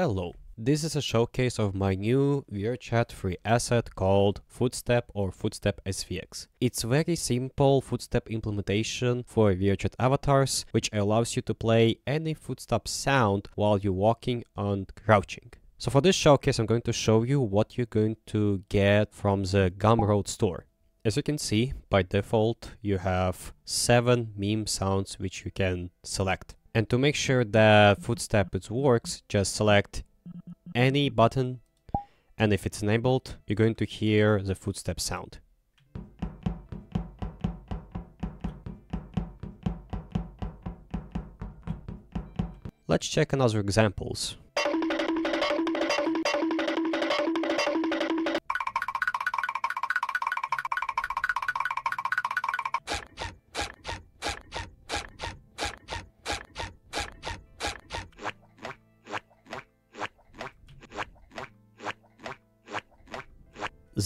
Hello, this is a showcase of my new VRChat free asset called Footstep or Footstep SFX. It's very simple footstep implementation for VRChat avatars, which allows you to play any footstep sound while you're walking and crouching. So for this showcase, I'm going to show you what you're going to get from the Gumroad store. As you can see, by default, you have seven meme sounds which you can select. And to make sure that footstep works, just select any button and if it's enabled, you're going to hear the footstep sound. Let's check another examples.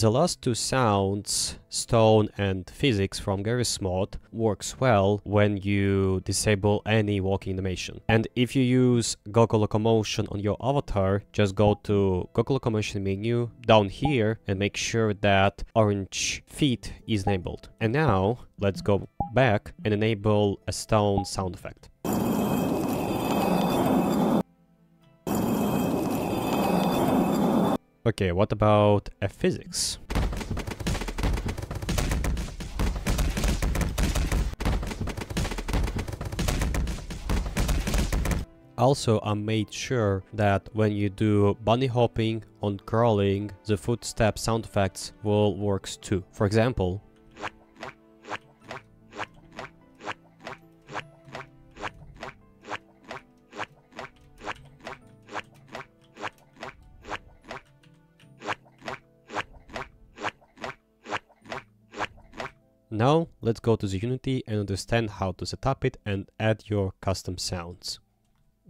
The last two sounds, Stone and Physics from Garry's Mod, works well when you disable any walking animation. And if you use GoGo Locomotion on your avatar, just go to GoGo Locomotion menu down here and make sure that orange feet is enabled. And now let's go back and enable a stone sound effect. Okay, what about a physics? Also, I made sure that when you do bunny hopping on crawling, the footstep sound effects will works too. For example, Now let's go to the Unity and understand how to set up it and add your custom sounds.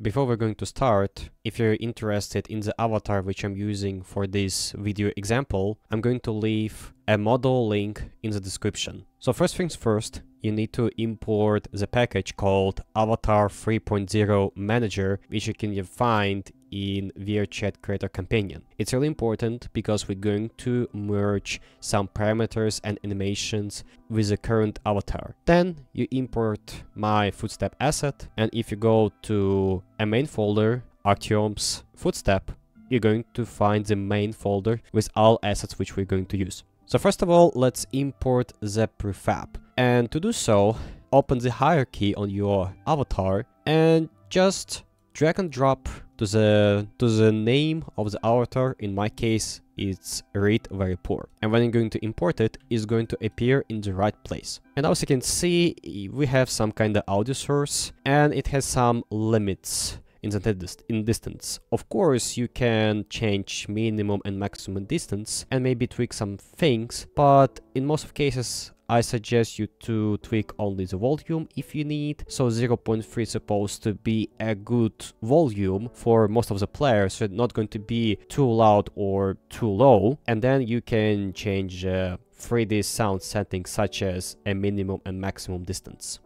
Before we're going to start, if you're interested in the avatar which I'm using for this video example, I'm going to leave a model link in the description. So first things first, you need to import the package called Avatar 3.0 Manager, which you can find in VRChat Creator Companion. It's really important because we're going to merge some parameters and animations with the current avatar. Then you import my footstep asset, and if you go to a main folder, Artjoms footstep, you're going to find the main folder with all assets which we're going to use. So first of all, let's import the prefab. And to do so, open the hierarchy on your avatar and just drag and drop to the to the name of the avatar in my case it's read very poor and when I'm going to import it it's going to appear in the right place and as you can see we have some kind of audio source and it has some limits in the in distance. Of course, you can change minimum and maximum distance and maybe tweak some things, but in most of cases, I suggest you to tweak only the volume if you need. So 0.3 is supposed to be a good volume for most of the players, so not going to be too loud or too low. And then you can change uh, 3D sound settings such as a minimum and maximum distance.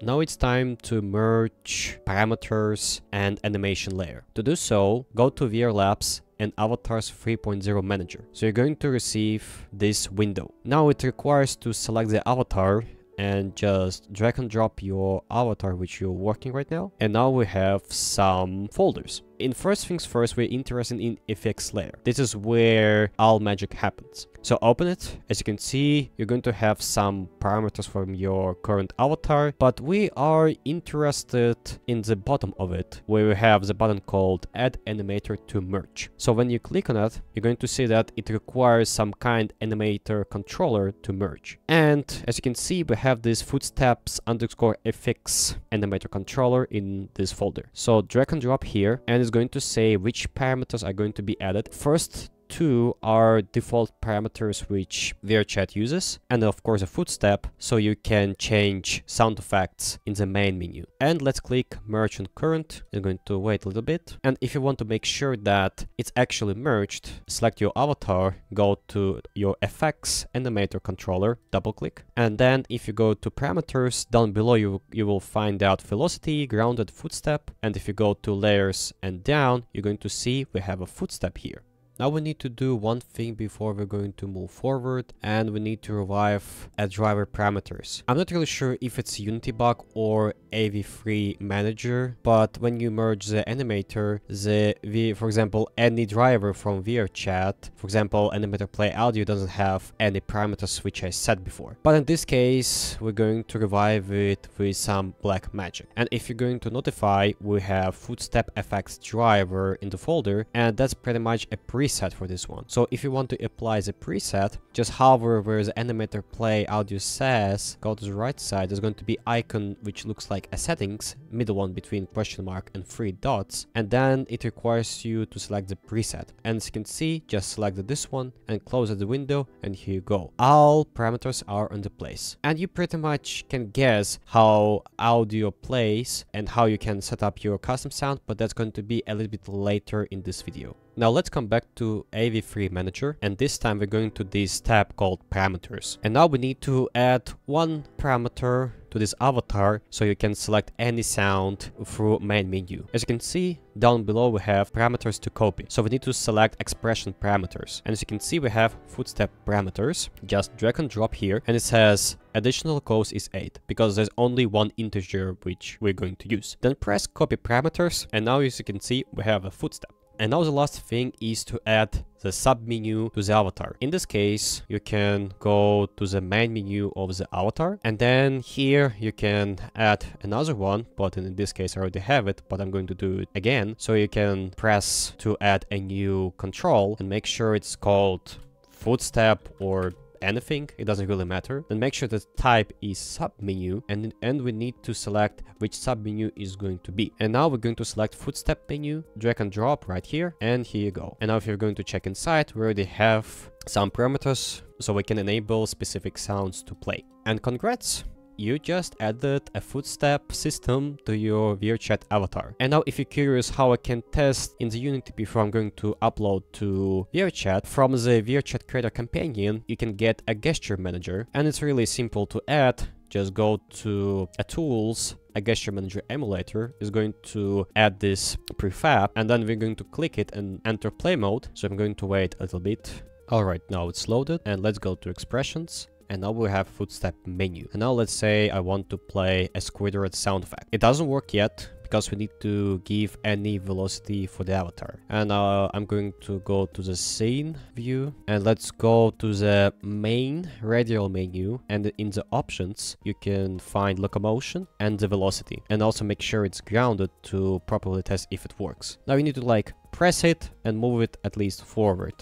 Now it's time to merge parameters and animation layer. To do so, go to VR Labs and Avatars 3.0 Manager. So you're going to receive this window. Now it requires to select the avatar and just drag and drop your avatar which you're working right now. And now we have some folders. In first things first, we're interested in effects layer. This is where all magic happens. So open it. As you can see, you're going to have some parameters from your current avatar, but we are interested in the bottom of it, where we have the button called add animator to merge. So when you click on it, you're going to see that it requires some kind animator controller to merge. And as you can see, we have this footsteps underscore fx animator controller in this folder. So drag and drop here and it's going to say which parameters are going to be added. First two are default parameters which VRChat uses, and of course a footstep, so you can change sound effects in the main menu. And let's click merge on current. I'm going to wait a little bit. And if you want to make sure that it's actually merged, select your avatar, go to your FX animator controller, double click. And then if you go to parameters, down below you, you will find out velocity, grounded footstep. And if you go to layers and down, you're going to see we have a footstep here. Now we need to do one thing before we're going to move forward and we need to revive a driver parameters. I'm not really sure if it's Unity bug or AV3 manager, but when you merge the animator, the v, for example, any driver from VRChat, for example, animator play audio doesn't have any parameters which I set before. But in this case, we're going to revive it with some black magic. And if you're going to notify, we have footstep FX driver in the folder, and that's pretty much a pre preset for this one. So if you want to apply the preset, just hover where the animator play audio says, go to the right side, there's going to be icon which looks like a settings, middle one between question mark and three dots, and then it requires you to select the preset. And as you can see, just select this one and close the window, and here you go. All parameters are on the place. And you pretty much can guess how audio plays and how you can set up your custom sound, but that's going to be a little bit later in this video. Now let's come back to AV3 Manager and this time we're going to this tab called Parameters. And now we need to add one parameter to this avatar so you can select any sound through main menu. As you can see, down below we have parameters to copy. So we need to select expression parameters. And as you can see, we have footstep parameters. Just drag and drop here and it says additional cost is 8 because there's only one integer which we're going to use. Then press copy parameters and now as you can see, we have a footstep. And now the last thing is to add the submenu to the avatar. In this case, you can go to the main menu of the avatar and then here you can add another one, but in this case I already have it, but I'm going to do it again. So you can press to add a new control and make sure it's called footstep or anything, it doesn't really matter. Then make sure the type is submenu and, and we need to select which submenu is going to be. And now we're going to select footstep menu, drag and drop right here, and here you go. And now if you're going to check inside, we already have some parameters so we can enable specific sounds to play. And congrats! You just added a footstep system to your VRChat avatar. And now if you're curious how I can test in the Unity before I'm going to upload to VRChat, from the VRChat Creator Companion, you can get a gesture manager and it's really simple to add. Just go to a tools, a gesture manager emulator is going to add this prefab and then we're going to click it and enter play mode. So I'm going to wait a little bit. Alright, now it's loaded and let's go to expressions and now we have footstep menu. And now let's say I want to play a Squidward sound effect. It doesn't work yet because we need to give any velocity for the avatar. And uh, I'm going to go to the scene view and let's go to the main radial menu and in the options you can find locomotion and the velocity and also make sure it's grounded to properly test if it works. Now you need to like press it and move it at least forward.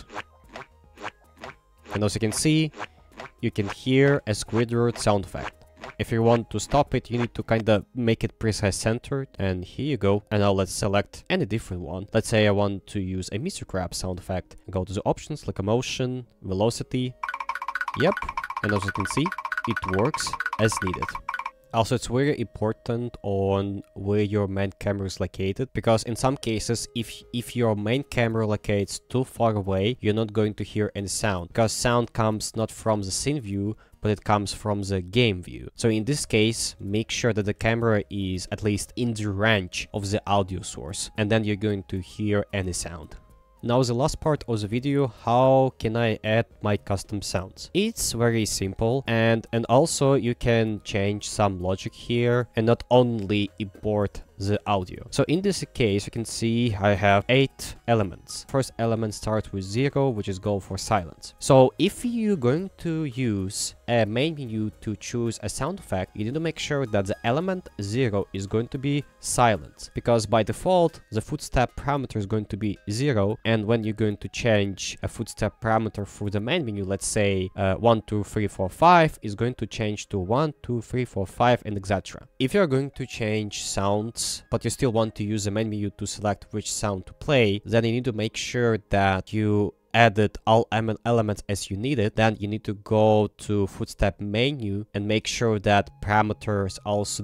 And as you can see, you can hear a Squidward sound effect. If you want to stop it, you need to kind of make it precise centered. And here you go. And now let's select any different one. Let's say I want to use a Mr. Crab sound effect. Go to the options, locomotion, velocity. Yep. And as you can see, it works as needed. Also, it's very important on where your main camera is located because in some cases, if, if your main camera locates too far away, you're not going to hear any sound because sound comes not from the scene view, but it comes from the game view. So in this case, make sure that the camera is at least in the range of the audio source and then you're going to hear any sound. Now the last part of the video, how can I add my custom sounds? It's very simple and, and also you can change some logic here and not only import the audio. So in this case, you can see I have eight elements. First element starts with zero, which is go for silence. So if you're going to use a main menu to choose a sound effect, you need to make sure that the element zero is going to be silent because by default, the footstep parameter is going to be zero. And when you're going to change a footstep parameter for the main menu, let's say uh, one, two, three, four, five is going to change to one, two, three, four, five, and etc. If you're going to change sounds but you still want to use the main menu to select which sound to play, then you need to make sure that you added all elements as you need it, then you need to go to footstep menu and make sure that parameters also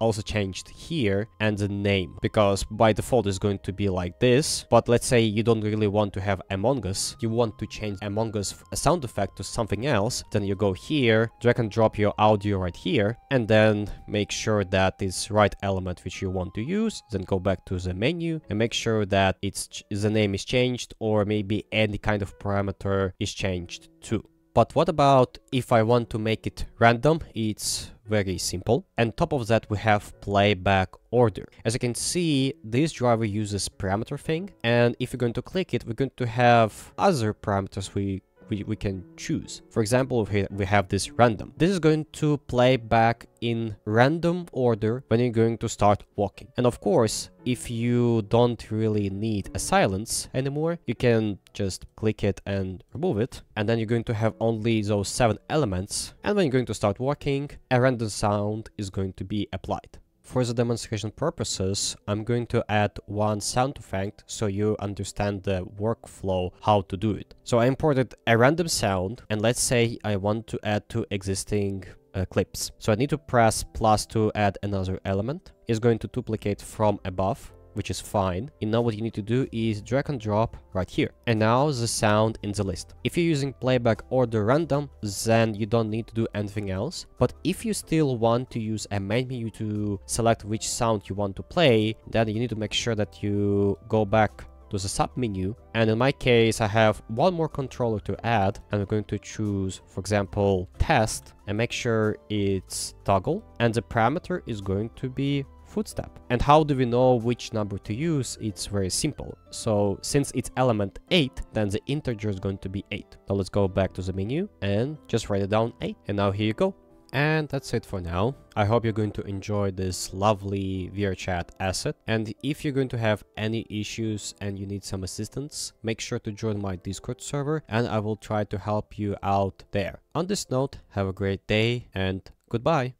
also changed here and the name because by default it's going to be like this. But let's say you don't really want to have Among Us you want to change Among Us sound effect to something else then you go here drag and drop your audio right here and then make sure that this right element which you want to use then go back to the menu and make sure that it's the name is changed or maybe any kind of parameter is changed too but what about if I want to make it random? It's very simple. And top of that, we have playback order. As you can see, this driver uses parameter thing. And if you're going to click it, we're going to have other parameters we we, we can choose. For example, we have this random. This is going to play back in random order when you're going to start walking. And of course, if you don't really need a silence anymore, you can just click it and remove it. And then you're going to have only those seven elements. And when you're going to start walking, a random sound is going to be applied. For the demonstration purposes, I'm going to add one sound effect so you understand the workflow how to do it. So I imported a random sound and let's say I want to add two existing uh, clips. So I need to press plus to add another element. It's going to duplicate from above which is fine. And now what you need to do is drag and drop right here. And now the sound in the list. If you're using playback order random, then you don't need to do anything else. But if you still want to use a menu to select which sound you want to play, then you need to make sure that you go back to the sub menu and in my case I have one more controller to add and I'm going to choose for example test and make sure it's toggle and the parameter is going to be footstep. And how do we know which number to use? It's very simple. So since it's element 8, then the integer is going to be 8. Now let's go back to the menu and just write it down 8. And now here you go. And that's it for now. I hope you're going to enjoy this lovely VRChat asset. And if you're going to have any issues and you need some assistance, make sure to join my Discord server and I will try to help you out there. On this note, have a great day and goodbye.